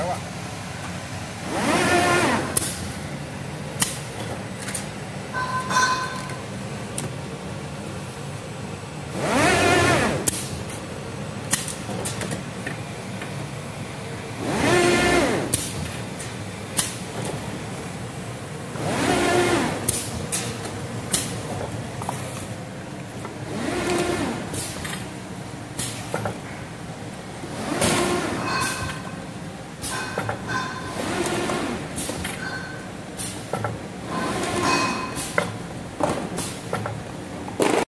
แล้วอ่ะ